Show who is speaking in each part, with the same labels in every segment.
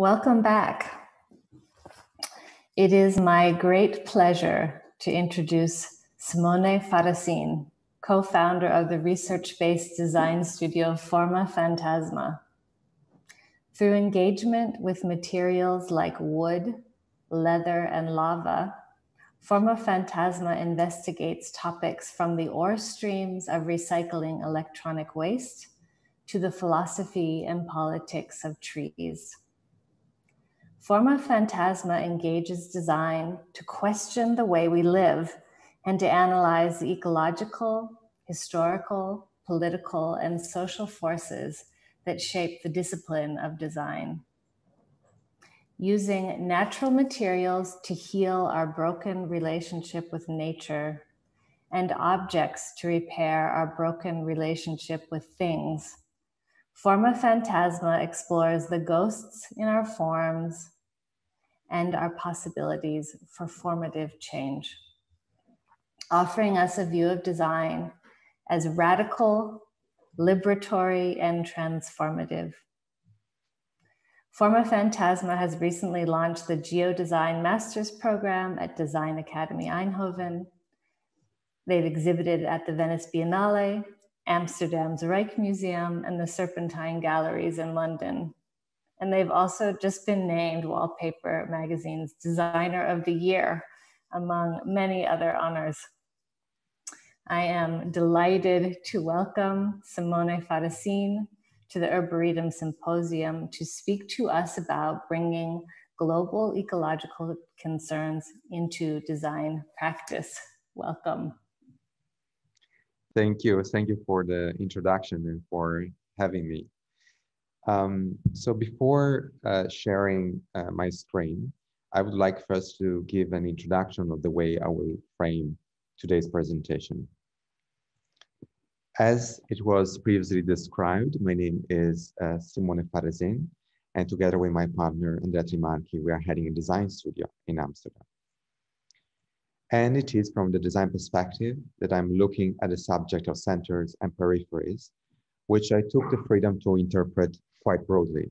Speaker 1: Welcome back. It is my great pleasure to introduce Simone Farresin, co founder of the research based design studio Formafantasma. Through engagement with materials like wood, leather, and lava, Formafantasma investigates topics from the ore streams of recycling electronic waste to the philosophy and politics of trees. Formafantasma engages design to question the way we live and to analyze the ecological, historical, political, and social forces that shape the discipline of design. Using natural materials to heal our broken relationship with nature and objects to repair our broken relationship with things. Formafantasma explores the ghosts in our forms and our possibilities for formative change, offering us a view of design as radical, liberatory, and transformative. Formafantasma has recently launched the Geodesign Master's Program at Design Academy Eindhoven. They've exhibited at the Venice Biennale, Amsterdam's Rijksmuseum, and the Serpentine Galleries in London. And they've also just been named Wallpaper Magazine's Designer of the Year, among many other honors. I am delighted to welcome Simone Farresin to the Urboretum Symposium to speak to us about bringing global ecological concerns into design practice. Welcome.
Speaker 2: Thank you. Thank you for the introduction and for having me. Um, so before uh, sharing uh, my screen, I would like first to give an introduction of the way I will frame today's presentation. As it was previously described, my name is uh, Simone Farresin, and together with my partner, Andrea Trimarchi, we are heading a design studio in Amsterdam. And it is from the design perspective that I'm looking at the subject of centers and peripheries, which I took the freedom to interpret quite broadly.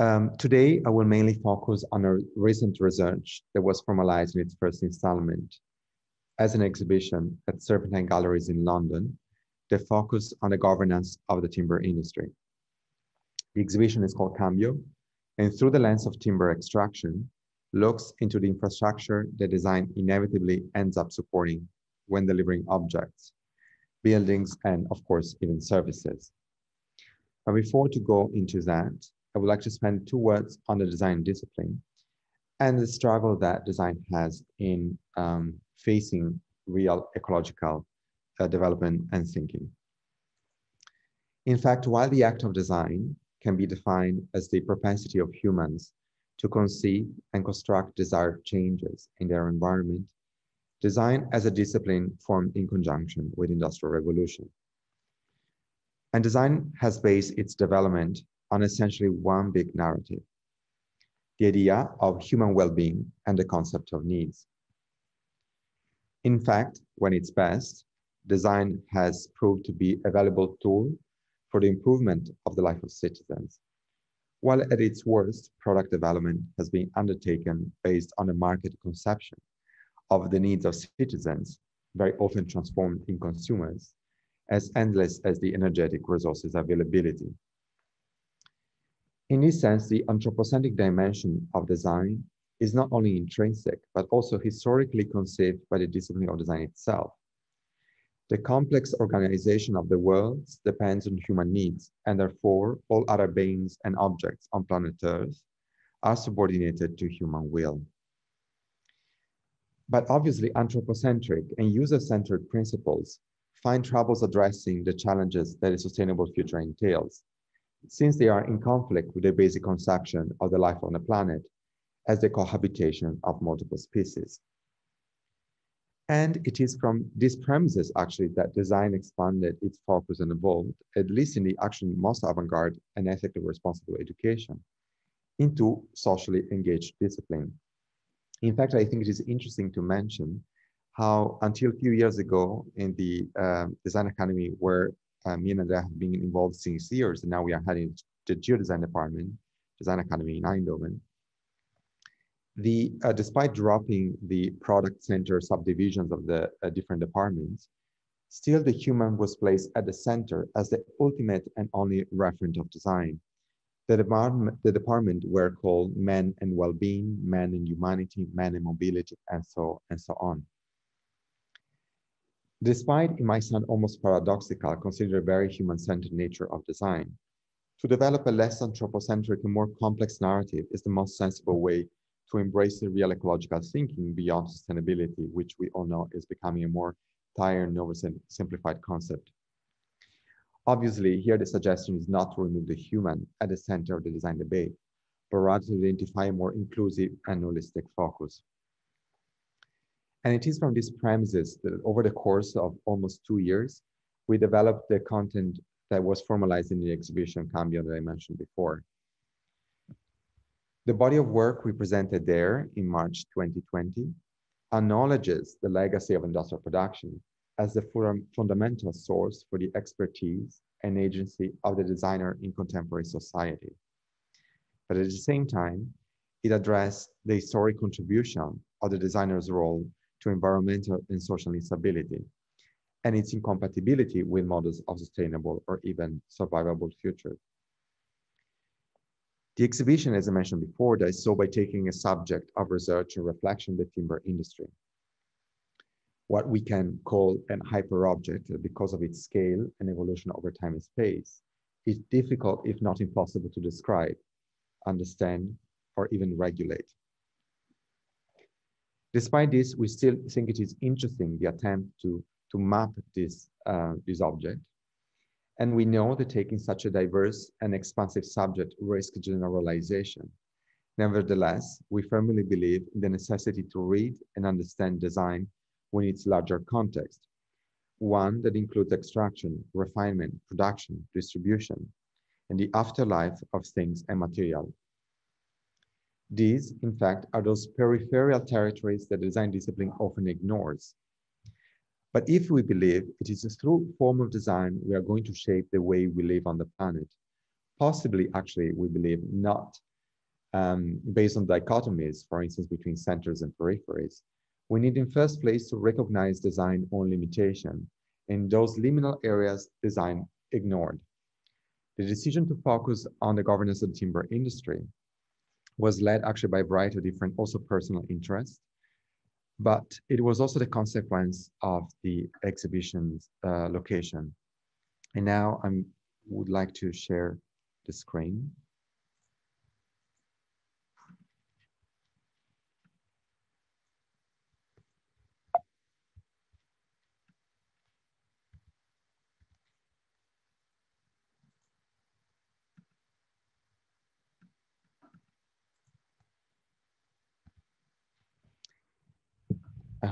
Speaker 2: Um, today, I will mainly focus on a recent research that was formalized in its first installment as an exhibition at Serpentine Galleries in London that focused on the governance of the timber industry. The exhibition is called Cambio, and through the lens of timber extraction, looks into the infrastructure that design inevitably ends up supporting when delivering objects, buildings, and of course, even services. But before to go into that, I would like to spend two words on the design discipline and the struggle that design has in um, facing real ecological uh, development and thinking. In fact, while the act of design can be defined as the propensity of humans to conceive and construct desired changes in their environment, design as a discipline formed in conjunction with industrial revolution. And design has based its development on essentially one big narrative, the idea of human well-being and the concept of needs. In fact, when it's best, design has proved to be a valuable tool for the improvement of the life of citizens. While at its worst, product development has been undertaken based on a market conception of the needs of citizens, very often transformed in consumers, as endless as the energetic resources availability. In this sense, the anthropocentric dimension of design is not only intrinsic, but also historically conceived by the discipline of design itself. The complex organization of the world depends on human needs, and therefore all other beings and objects on planet Earth are subordinated to human will. But obviously, anthropocentric and user-centered principles find troubles addressing the challenges that a sustainable future entails, since they are in conflict with the basic conception of the life on the planet as the cohabitation of multiple species. And it is from these premises actually that design expanded its focus and evolved, at least in the actually most avant-garde and ethically responsible education, into socially engaged discipline. In fact, I think it is interesting to mention how until a few years ago in the uh, Design Academy, where uh, me and Andrea have been involved since years, and now we are heading the geodesign department, Design Academy in Eindhoven. The, uh, despite dropping the product center subdivisions of the uh, different departments, still the human was placed at the center as the ultimate and only referent of design. The department, the department were called Men and Well-being, Men and Humanity, Men and Mobility, and so and so on. Despite it might sound almost paradoxical, consider the very human-centered nature of design, to develop a less anthropocentric and more complex narrative is the most sensible way to embrace the real ecological thinking beyond sustainability, which we all know is becoming a more tired and oversimplified concept. Obviously, here the suggestion is not to remove the human at the center of the design debate, but rather to identify a more inclusive and holistic focus. And it is from these premises that over the course of almost two years, we developed the content that was formalized in the exhibition Cambio that I mentioned before. The body of work we presented there in March 2020 acknowledges the legacy of industrial production as the fundamental source for the expertise and agency of the designer in contemporary society. But at the same time, it addressed the historic contribution of the designer's role to environmental and social instability and its incompatibility with models of sustainable or even survivable future. The exhibition, as I mentioned before, does so by taking a subject of research and reflection, the timber industry. What we can call an hyperobject because of its scale and evolution over time and space is difficult, if not impossible to describe, understand, or even regulate. Despite this, we still think it is interesting the attempt to to map this, uh, this object. And we know that taking such a diverse and expansive subject risks generalization. Nevertheless, we firmly believe in the necessity to read and understand design within its larger context, one that includes extraction, refinement, production, distribution, and the afterlife of things and material. These, in fact, are those peripheral territories that design discipline often ignores, but if we believe it is a through form of design we are going to shape the way we live on the planet, possibly actually we believe not. Um, based on dichotomies, for instance, between centers and peripheries, we need in first place to recognize design on limitation in those liminal areas design ignored. The decision to focus on the governance of the timber industry was led actually by a variety of different also personal interests but it was also the consequence of the exhibition's uh, location. And now I would like to share the screen.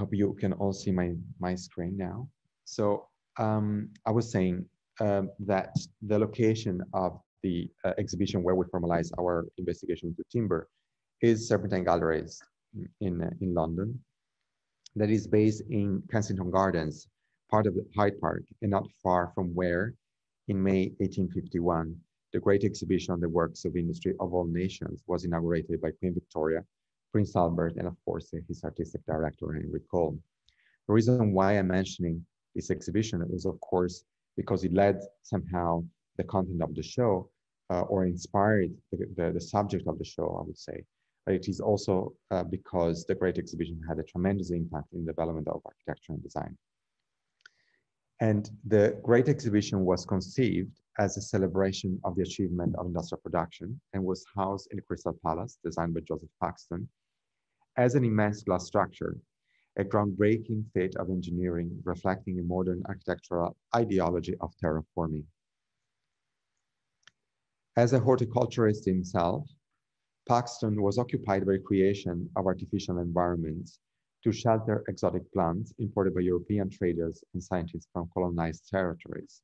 Speaker 2: Hope you can all see my, my screen now. So um, I was saying uh, that the location of the uh, exhibition where we formalize our investigation into timber is Serpentine Galleries in, in London that is based in Kensington Gardens, part of Hyde Park, and not far from where, in May 1851, the great exhibition on the works of industry of all nations was inaugurated by Queen Victoria Prince Albert, and of course, his artistic director, Henry Cole. The reason why I'm mentioning this exhibition is, of course, because it led somehow the content of the show uh, or inspired the, the, the, subject of the show, I would say. But it is also uh, because the Great Exhibition had a tremendous impact in the development of architecture and design. And the Great Exhibition was conceived as a celebration of the achievement of industrial production and was housed in the Crystal Palace, designed by Joseph Paxton, as an immense glass structure, a groundbreaking feat of engineering reflecting a modern architectural ideology of terraforming. As a horticulturist himself, Paxton was occupied by creation of artificial environments to shelter exotic plants imported by European traders and scientists from colonized territories.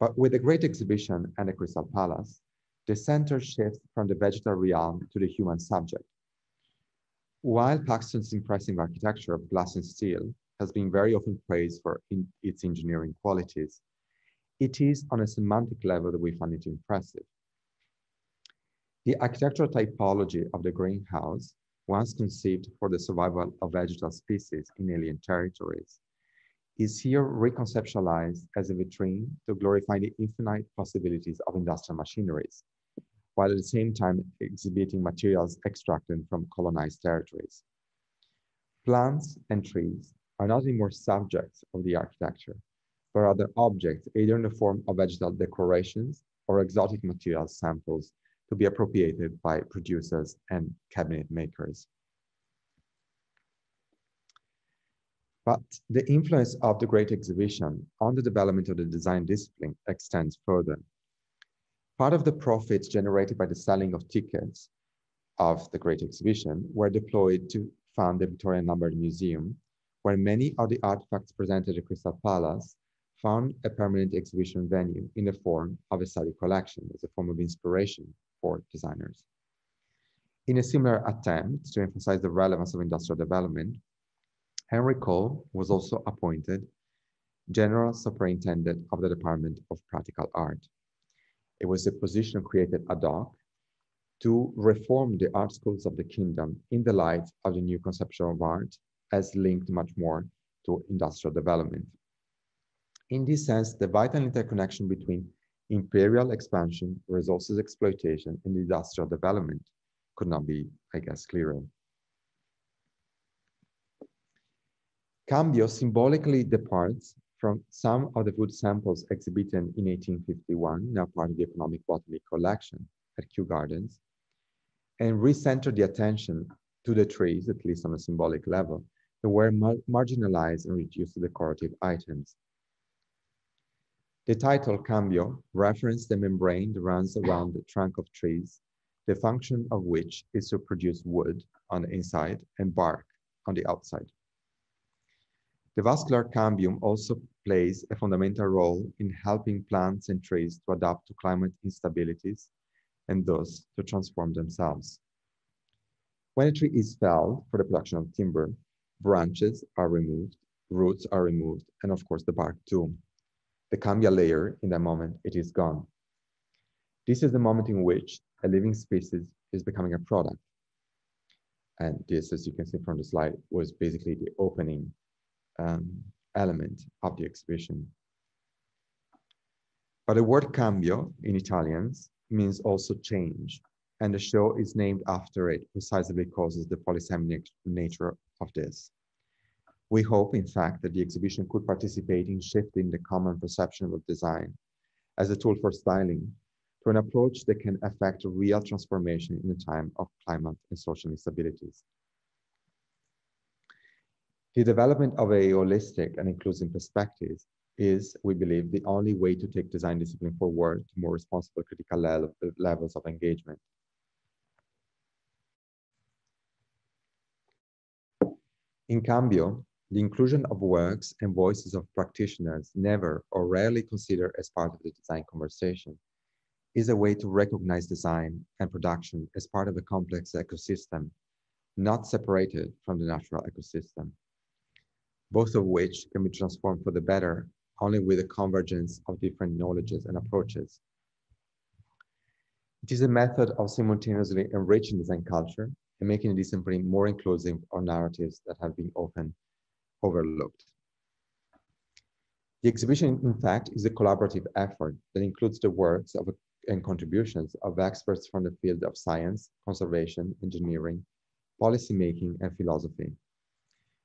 Speaker 2: But with the Great Exhibition and the Crystal Palace, the center shifts from the vegetal realm to the human subject, while Paxton's impressive architecture of glass and steel has been very often praised for its engineering qualities, it is on a semantic level that we find it impressive. The architectural typology of the greenhouse, once conceived for the survival of vegetal species in alien territories, is here reconceptualized as a vitrine to glorify the infinite possibilities of industrial machineries, while at the same time exhibiting materials extracted from colonized territories. Plants and trees are not anymore subjects of the architecture, but rather objects either in the form of vegetal decorations or exotic material samples to be appropriated by producers and cabinet makers. But the influence of the Great Exhibition on the development of the design discipline extends further. Part of the profits generated by the selling of tickets of the Great Exhibition were deployed to fund the Victoria and Albert Museum, where many of the artifacts presented at Crystal Palace found a permanent exhibition venue in the form of a study collection as a form of inspiration for designers. In a similar attempt to emphasize the relevance of industrial development, Henry Cole was also appointed General Superintendent of the Department of Practical Art. It was a position created ad hoc to reform the art schools of the kingdom in the light of the new conception of art as linked much more to industrial development. In this sense, the vital interconnection between imperial expansion, resources exploitation, and industrial development could not be, I guess, clearer. Cambio symbolically departs from some of the wood samples exhibited in 1851, now part of the economic botany collection at Kew Gardens, and recentered the attention to the trees, at least on a symbolic level, that were mar marginalized and reduced to decorative items. The title Cambio references the membrane that runs around the trunk of trees, the function of which is to produce wood on the inside and bark on the outside. The vascular cambium also plays a fundamental role in helping plants and trees to adapt to climate instabilities and thus to transform themselves. When a tree is felled for the production of timber, branches are removed, roots are removed, and of course the bark too. The cambia layer, in that moment, it is gone. This is the moment in which a living species is becoming a product. And this, as you can see from the slide, was basically the opening um, element of the exhibition. But the word cambio in Italians means also change, and the show is named after it precisely because of the polysemic nature of this. We hope, in fact, that the exhibition could participate in shifting the common perception of design as a tool for styling to an approach that can affect real transformation in a time of climate and social instabilities. The development of a holistic and inclusive perspective is, we believe, the only way to take design discipline forward to more responsible critical level, levels of engagement. In Cambio, the inclusion of works and voices of practitioners never or rarely considered as part of the design conversation is a way to recognize design and production as part of a complex ecosystem, not separated from the natural ecosystem both of which can be transformed for the better only with the convergence of different knowledges and approaches. It is a method of simultaneously enriching design culture and making the discipline more inclusive of narratives that have been often overlooked. The exhibition, in fact, is a collaborative effort that includes the works of and contributions of experts from the field of science, conservation, engineering, policymaking, and philosophy.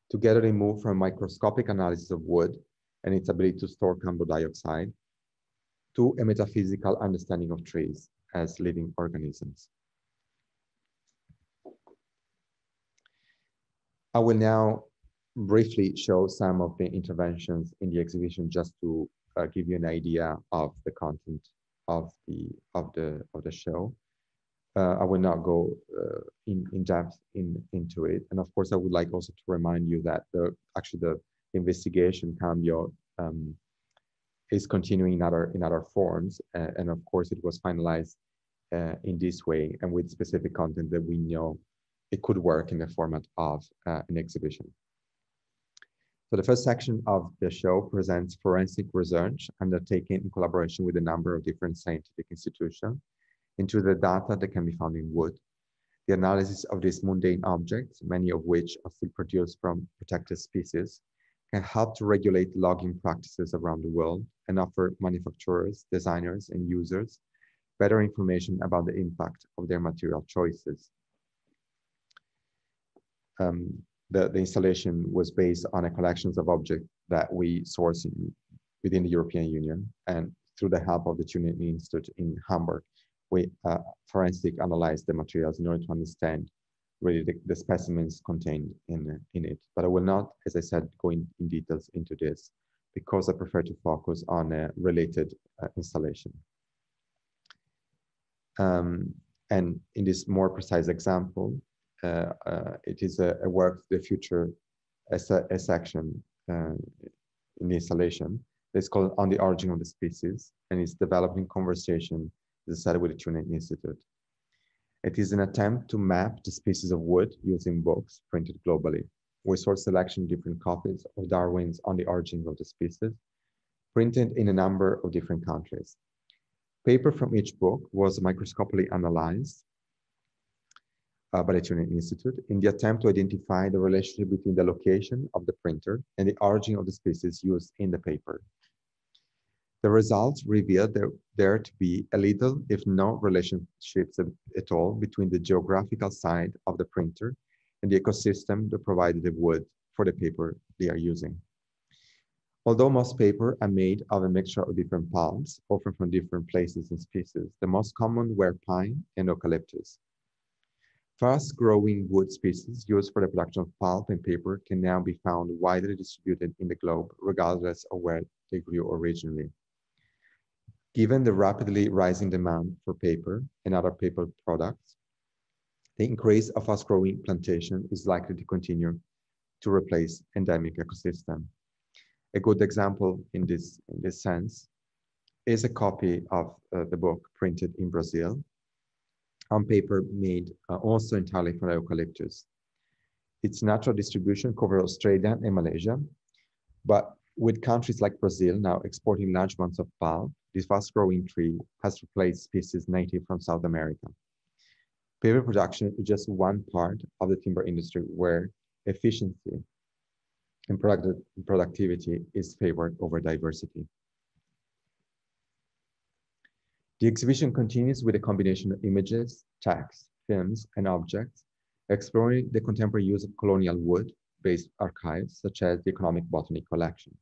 Speaker 2: Together they move from microscopic analysis of wood and its ability to store carbon dioxide to a metaphysical understanding of trees as living organisms. I will now briefly show some of the interventions in the exhibition just to uh, give you an idea of the content of the of the of the show. Uh, I will not go uh, in, in depth in, into it. And of course, I would like also to remind you that the actually the investigation Cambio um, is continuing in other in other forms, and of course, it was finalized uh, in this way and with specific content that we know it could work in the format of uh, an exhibition. So the first section of the show presents forensic research undertaken in collaboration with a number of different scientific institutions into the data that can be found in wood, the analysis of these mundane objects, many of which are still produced from protected species, can help to regulate logging practices around the world and offer manufacturers, designers, and users better information about the impact of their material choices. Um, the, the installation was based on a collections of objects that we source in, within the European Union and through the help of the Thünen Institute in Hamburg, we uh, forensic analyze the materials in order to understand really the, the, specimens contained in, in it. But I will not, as I said, go in, in details into this because I prefer to focus on a related uh, installation. Um, and in this more precise example, uh, uh, it is a, a, work the future a, a section uh, in the installation. It's called On the Origin of the Species, and it's developing conversation the Thünen Institute. It is an attempt to map the species of wood using books printed globally. We source selection different copies of Darwin's On the Origin of the Species, printed in a number of different countries. Paper from each book was microscopically analyzed uh, by the Thünen Institute in the attempt to identify the relationship between the location of the printer and the origin of the species used in the paper. The results revealed there, there to be a little, if no relationships at all between the geographical side of the printer and the ecosystem that provided the wood for the paper they are using. Although most paper are made of a mixture of different palms, often from different places and species, the most common were pine and eucalyptus. Fast-growing wood species used for the production of pulp and paper can now be found widely distributed in the globe, regardless of where they grew originally. Given the rapidly rising demand for paper and other paper products, the increase of fast-growing plantation is likely to continue to replace endemic ecosystem. A good example in this, in this sense is a copy of uh, the book printed in Brazil on paper made uh, also entirely from eucalyptus. Its natural distribution covers Australia and Malaysia, but with countries like Brazil now exporting large amounts of pulp, this fast-growing tree has replaced species native from South America. Paper production is just one part of the timber industry where efficiency and product productivity is favored over diversity. The exhibition continues with a combination of images, text, films, and objects, exploring the contemporary use of colonial wood-based archives, such as the Economic Botany collection.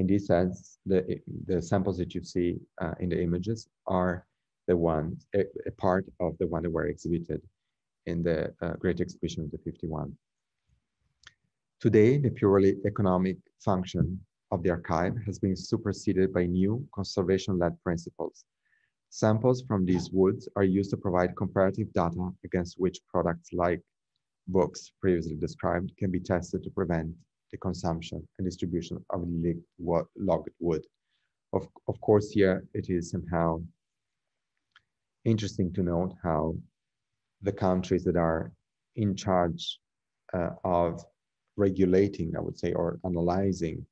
Speaker 2: In this sense, the, the samples that you see uh, in the images are the ones, a, a, part of the one that were exhibited in the uh, Great Exhibition of the 51. Today, the purely economic function of the archive has been superseded by new conservation-led principles. Samples from these woods are used to provide comparative data against which products like books previously described can be tested to prevent the consumption and distribution of logged wood. Of, of course, here it is somehow interesting to note how the countries that are in charge uh, of regulating, I would say, or analyzing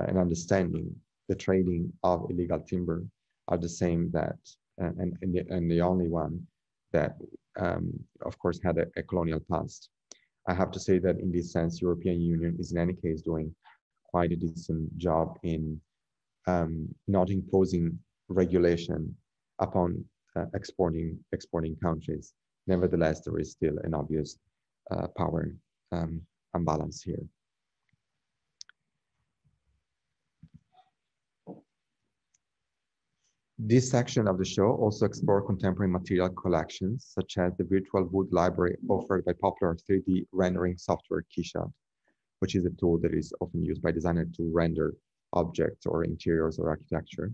Speaker 2: uh, and understanding the trading of illegal timber are the same that, uh, and, and, the, and the only one that, um, of course, had a, a colonial past. I have to say that in this sense, European Union is in any case doing quite a decent job in um, not imposing regulation upon uh, exporting exporting countries. Nevertheless, there is still an obvious uh, power um, imbalance here. This section of the show also explores contemporary material collections, such as the virtual wood library offered by popular 3D rendering software KeyShot, which is a tool that is often used by designers to render objects or interiors or architecture,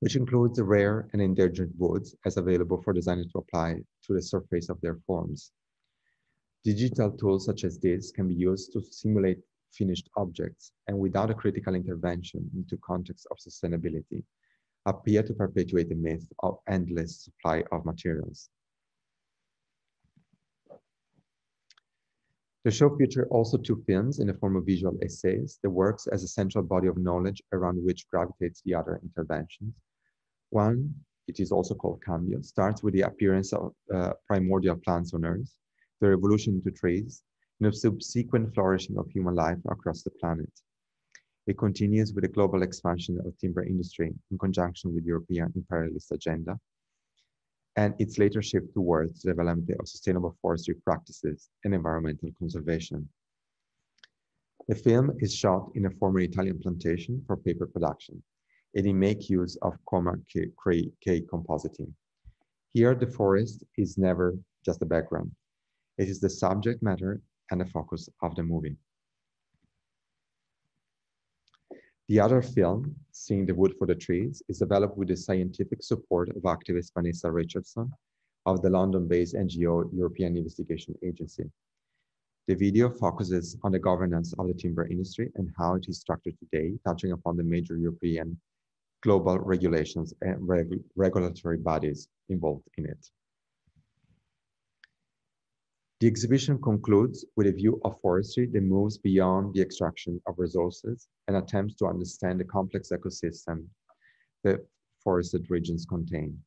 Speaker 2: which includes the rare and endangered woods as available for designers to apply to the surface of their forms. Digital tools such as this can be used to simulate finished objects and without a critical intervention into context of sustainability, appear to perpetuate the myth of endless supply of materials. The show featured also two films in the form of visual essays that works as a central body of knowledge around which gravitates the other interventions. One it is also called Cambio, starts with the appearance of uh, primordial plants on Earth, the evolution into trees, and the subsequent flourishing of human life across the planet. It continues with the global expansion of timber industry in conjunction with European imperialist agenda, and its later shift towards the development of sustainable forestry practices and environmental conservation. The film is shot in a former Italian plantation for paper production, and it makes use of chroma key compositing. Here, the forest is never just a background. It is the subject matter and the focus of the movie. The other film, Seeing the Wood for the Trees, is developed with the scientific support of activist Vanessa Richardson of the London-based NGO European Investigation Agency. The video focuses on the governance of the timber industry and how it is structured today, touching upon the major European global regulations and reg regulatory bodies involved in it. The exhibition concludes with a view of forestry that moves beyond the extraction of resources and attempts to understand the complex ecosystem that forested regions contain.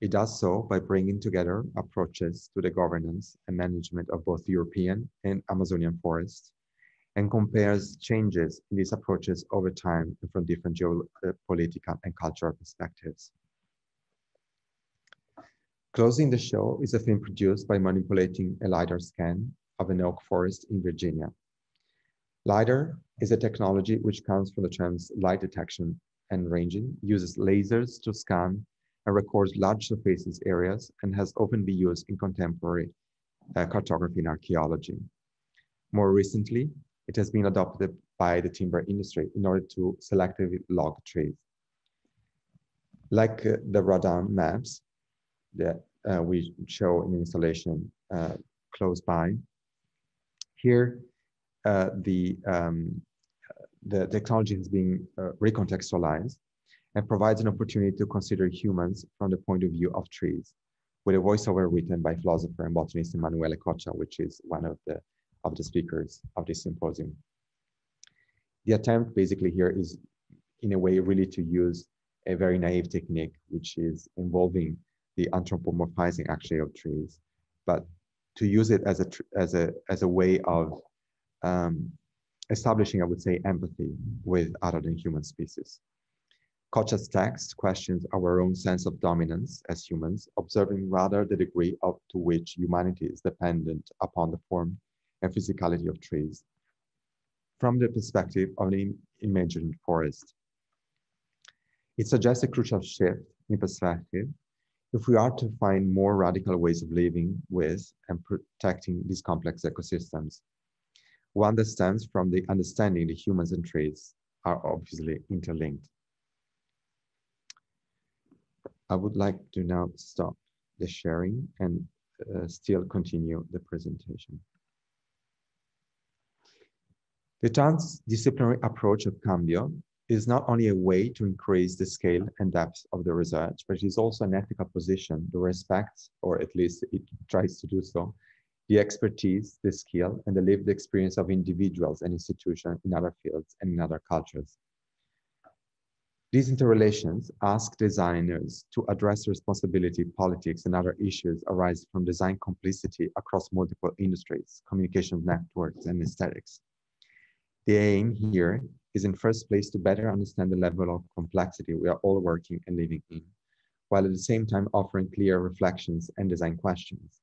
Speaker 2: It does so by bringing together approaches to the governance and management of both European and Amazonian forests and compares changes in these approaches over time and from different geopolitical and cultural perspectives. Closing the show is a film produced by manipulating a LiDAR scan of an oak forest in Virginia. LiDAR is a technology which comes from the terms light detection and ranging, uses lasers to scan and records large surfaces areas and has often been used in contemporary uh, cartography and archaeology. More recently, it has been adopted by the timber industry in order to selectively log trees. Like uh, the radon maps that uh, we show in the installation uh, close by, here uh, the, um, the technology has been uh, recontextualized and provides an opportunity to consider humans from the point of view of trees, with a voiceover written by philosopher and botanist Emanuele Coccia, which is one of the, of the speakers of this symposium. The attempt basically here is, in a way, really to use a very naive technique, which is involving the anthropomorphizing actually of trees, but to use it as a, as a, as a way of um, establishing, I would say, empathy with other than human species. Coccia's text questions our own sense of dominance as humans, observing rather the degree of, to which humanity is dependent upon the form and physicality of trees from the perspective of an imagined forest. It suggests a crucial shift in perspective if we are to find more radical ways of living with and protecting these complex ecosystems. One that stems from the understanding that humans and trees are obviously interlinked. I would like to now stop the sharing and uh, still continue the presentation. The transdisciplinary approach of Cambio is not only a way to increase the scale and depth of the research, but it is also an ethical position to respect, or at least it tries to do so, the expertise, the skill, and the lived experience of individuals and institutions in other fields and in other cultures. These interrelations ask designers to address responsibility, politics, and other issues arising from design complicity across multiple industries, communication networks, and aesthetics. The aim here is in first place to better understand the level of complexity we are all working and living in, while at the same time offering clear reflections and design questions.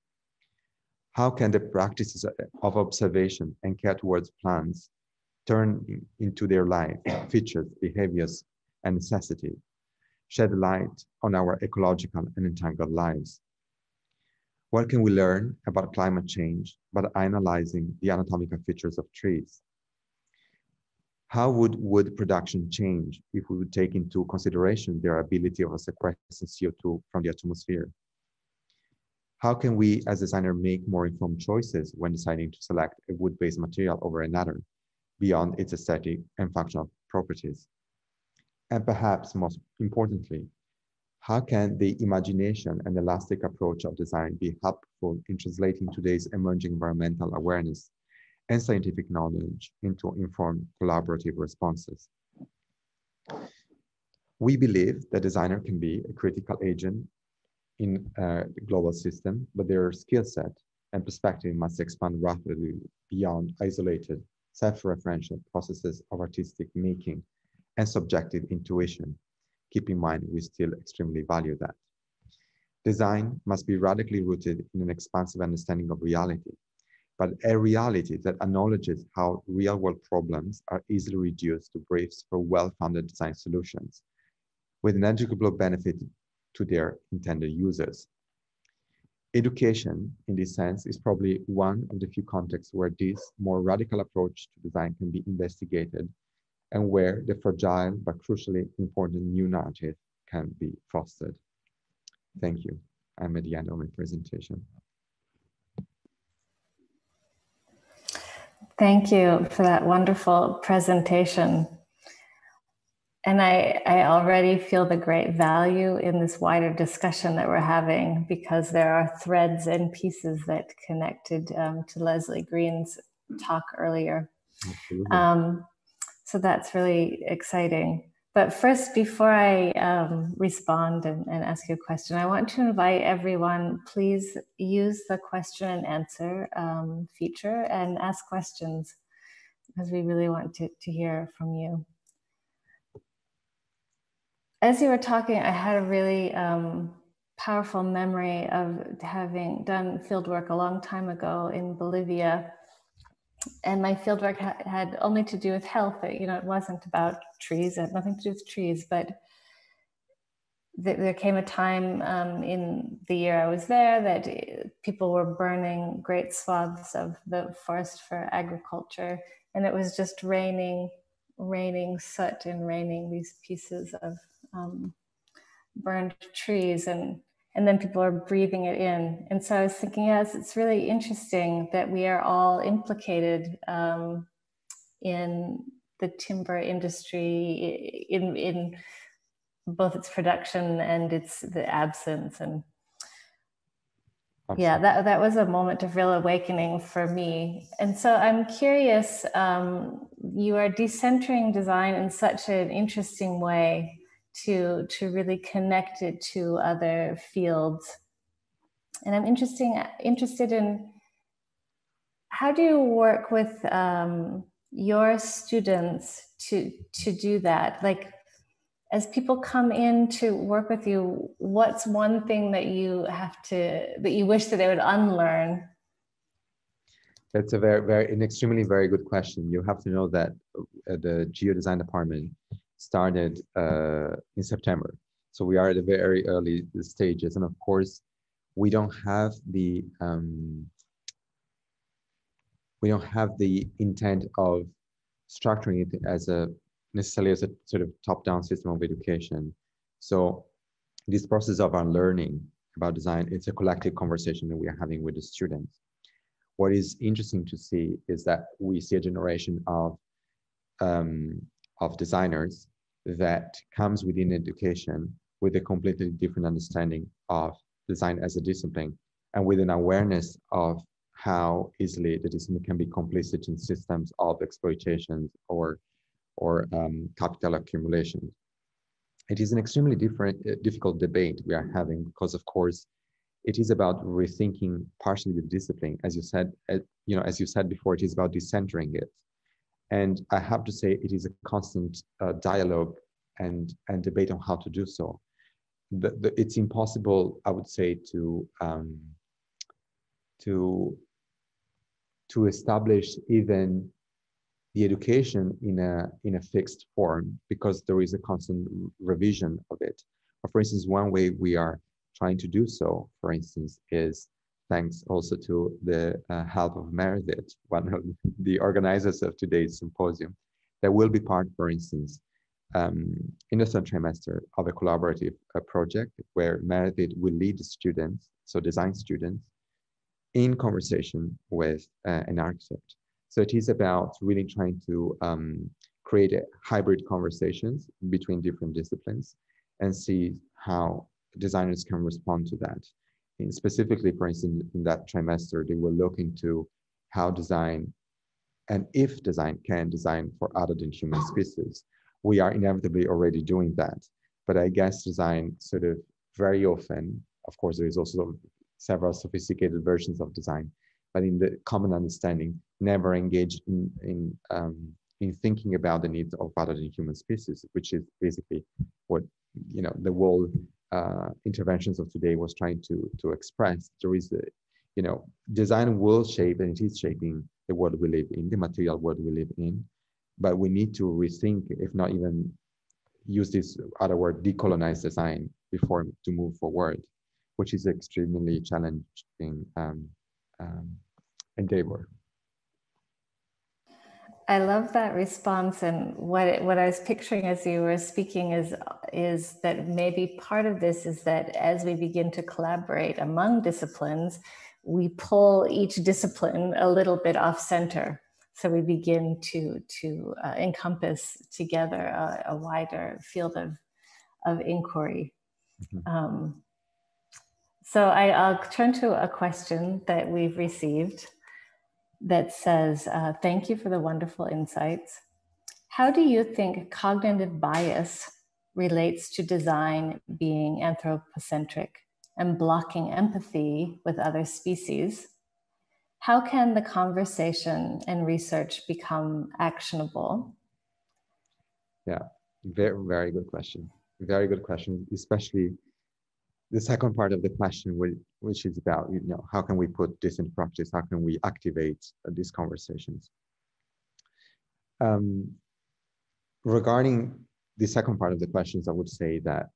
Speaker 2: How can the practices of observation and care towards plants turn into their life, features, behaviors, and necessity, shed light on our ecological and entangled lives. What can we learn about climate change by analyzing the anatomical features of trees? How would wood production change if we would take into consideration their ability of sequestering CO2 from the atmosphere? How can we as designers make more informed choices when deciding to select a wood-based material over another beyond its aesthetic and functional properties? And perhaps most importantly, how can the imagination and elastic approach of design be helpful in translating today's emerging environmental awareness and scientific knowledge into informed collaborative responses? We believe the designer can be a critical agent in uh, a global system, but their skill set and perspective must expand rapidly beyond isolated self-referential processes of artistic making and subjective intuition. Keep in mind, we still extremely value that. Design must be radically rooted in an expansive understanding of reality, but a reality that acknowledges how real world problems are easily reduced to briefs for well-founded design solutions, with an educable benefit to their intended users. Education, in this sense, is probably one of the few contexts where this more radical approach to design can be investigated and where the fragile but crucially important new narrative can be fostered. Thank you. I'm at the end of my presentation.
Speaker 1: Thank you for that wonderful presentation. And I, I already feel the great value in this wider discussion that we're having because there are threads and pieces that connected um, to Leslie Green's talk earlier. Um, so that's really exciting. But first, before I um, respond and, and, ask you a question, I want to invite everyone, please use the question and answer um, feature and ask questions because we really want to, to hear from you as you were talking, I had a really um, powerful memory of having done fieldwork a long time ago in Bolivia. And my fieldwork ha- had only to do with health. You know, it wasn't about trees, it had nothing to do with trees. But th- there came a time um, in the year I was there that uh, people were burning great swaths of the forest for agriculture. And it was just raining, raining soot and raining these pieces of um, burned trees and and then people are breathing it in. And so i was thinking yes it's really interesting that we are all implicated um, in the timber industry in in both its production and its the absence. And Absolutely. yeah that, that was a moment of real awakening for me. And so i'm curious um, you are decentering design in such an interesting way to to really connect it to other fields. And i'm interesting interested in how do you work with um, your students to to do that? Like as people come in to work with you what's one thing that you have to that you wish that they would unlearn?
Speaker 2: That's a very very an extremely very good question. You have to know that uh, the geodesign department started uh, in September. So we are at the very early stages. And of course, we don't have the um, we don't have the intent of structuring it as a necessarily as a sort of top-down system of education. So this process of unlearning about design, it's a collective conversation that we are having with the students. What is interesting to see is that we see a generation of um, of designers that comes within education with a completely different understanding of design as a discipline and with an awareness of how easily the discipline can be complicit in systems of exploitation or or um, capital accumulation. It is an extremely different, uh, difficult debate we are having because, of course, it is about rethinking partially the discipline. As you said, uh, you know, as you said before, it is about decentering it. And I have to say, it is a constant uh, dialogue and, and debate on how to do so. The, the, it's impossible, I would say, to, um, to, to establish even the education in a, in a fixed form because there is a constant revision of it. For instance, one way we are trying to do so, for instance, is thanks also to the uh, help of Meredith, one of the organizers of today's symposium, that will be part, for instance, um, in the third trimester of a collaborative uh, project where Meredith will lead the students, so design students, in conversation with uh, an architect. So it is about really trying to um, create hybrid conversations between different disciplines and see how designers can respond to that specifically, for instance, in that trimester, they will look into how design and if design can design for other than human species. We are inevitably already doing that. but I guess design sort of very often, of course, there is also several sophisticated versions of design, but in the common understanding, never engaged in, in, um, in thinking about the needs of other than human species, which is basically what, you know, the whole uh, interventions of today was trying to, to express. There is, a, you know, design will shape and it is shaping the world we live in, the material world we live in, but we need to rethink, if not even use this other word, decolonize design before to move forward, which is extremely challenging um, um, endeavor.
Speaker 1: I love that response, and what it, what I was picturing as you were speaking is is that maybe part of this is that as we begin to collaborate among disciplines, we pull each discipline a little bit off center so we begin to to uh, encompass together a, a, wider field of of inquiry. Mm-hmm. Um, so I, will turn to a question that we've received that says, uh, "Thank you for the wonderful insights. How do you think cognitive bias relates to design being anthropocentric and blocking empathy with other species?" how can the conversation and research become actionable?
Speaker 2: Yeah, very, very good question. Very good question, especially the second part of the question, which is about, you know, how can we put this into practice? How can we activate uh, these conversations? Um, regarding the second part of the questions, I would say that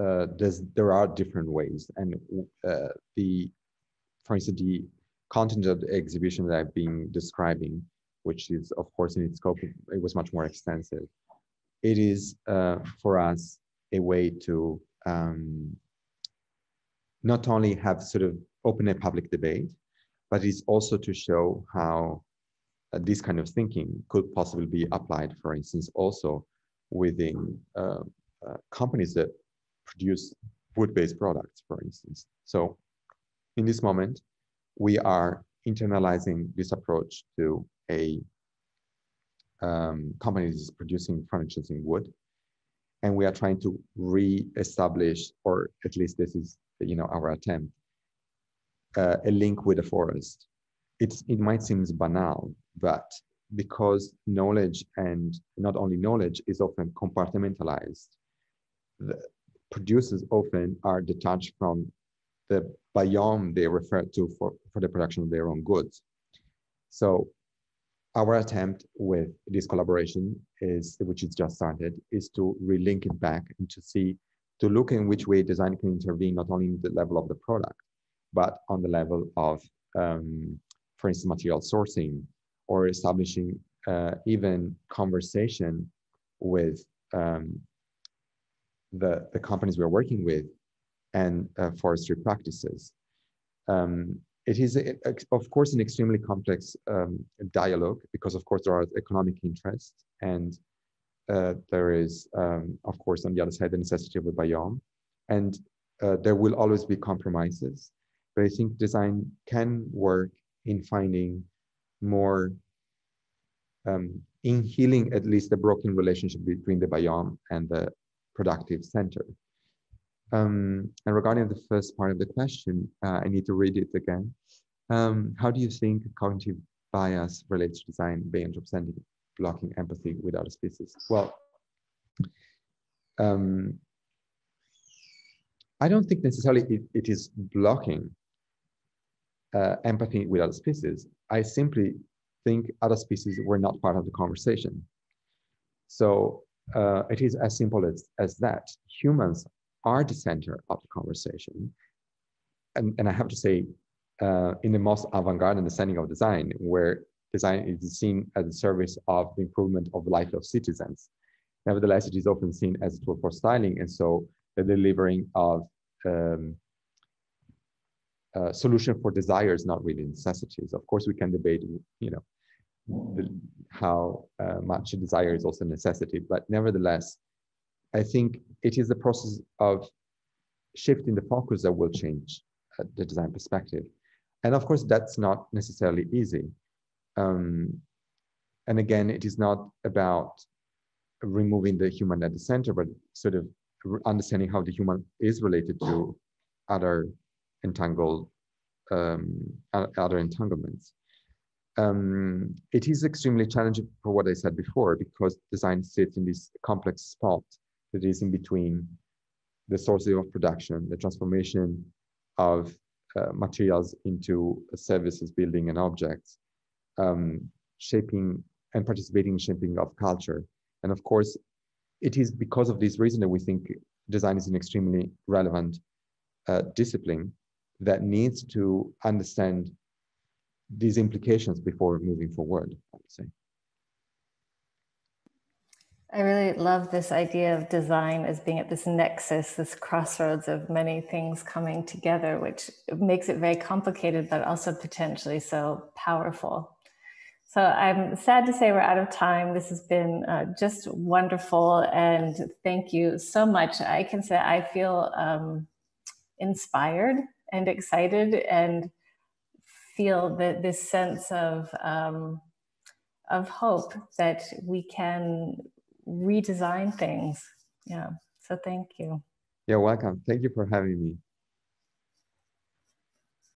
Speaker 2: uh, there are different ways, and uh, the, for instance, the content of the exhibition that I've been describing, which is of course in its scope, it was much more extensive. It is uh, for us a way to um, not only have sort of open a public debate, but it's also to show how uh, this kind of thinking could possibly be applied, for instance, also within uh, uh companies that produce wood-based products, for instance. So in this moment, we are internalizing this approach to a um, company that is producing furniture in wood. And we are trying to re-establish, or at least this is you know, our attempt, uh, a link with the forest. It's, it might seem banal, but because knowledge and not only knowledge is often compartmentalized, the producers often are detached from the biome they refer to for, for the production of their own goods. So our attempt with this collaboration is, which is just started, is to relink it back and to see, to look in which way design can intervene not only in the level of the product, but on the level of, um, for instance, material sourcing or establishing uh, even conversation with um, the, the companies we're working with and uh, forestry practices. Um, it is, a, a, of course, an extremely complex um, dialogue because, of course, there are economic interests and uh, there is, um, of course, on the other side, the necessity of a biome. And uh, there will always be compromises. But I think design can work in finding more, um, in healing at least the broken relationship between the biome and the productive center. Um, and regarding the first part of the question, uh, I need to read it again. Um, how do you think cognitive bias relates to design being anthropocentric, blocking empathy with other species? Well, um, I don't think necessarily it, it is blocking uh, empathy with other species. I simply think other species were not part of the conversation. So uh, it is as simple as, as that. Humans are the center of the conversation. And, and I have to say, uh, in the most avant-garde understanding of design, where design is seen as a service of the improvement of the life of citizens. Nevertheless, it is often seen as a tool for styling, and so the delivering of um, solution for desires, not really necessities. Of course, we can debate, you know, the, how uh, much desire is also a necessity, but nevertheless, I think it is the process of shifting the focus that will change uh, the design perspective. And of course, that's not necessarily easy. Um, and again, it is not about removing the human at the center, but sort of understanding how the human is related to other entangled um, other entanglements. Um, it is extremely challenging for what I said before because design sits in this complex spot that is in between the sources of production, the transformation of uh, materials into services, building, and objects, um, shaping and participating in shaping of culture. And of course, it is because of this reason that we think design is an extremely relevant uh, discipline that needs to understand these implications before moving forward, I would say.
Speaker 1: I really love this idea of design as being at this nexus, this crossroads of many things coming together, which makes it very complicated, but also potentially so powerful. So I'm sad to say we're out of time. This has been uh, just wonderful, and thank you so much. I can say I feel um, inspired and excited, and feel that this sense of um, of hope that we can redesign things. Yeah. So thank you.
Speaker 2: You're welcome. Thank you for having me.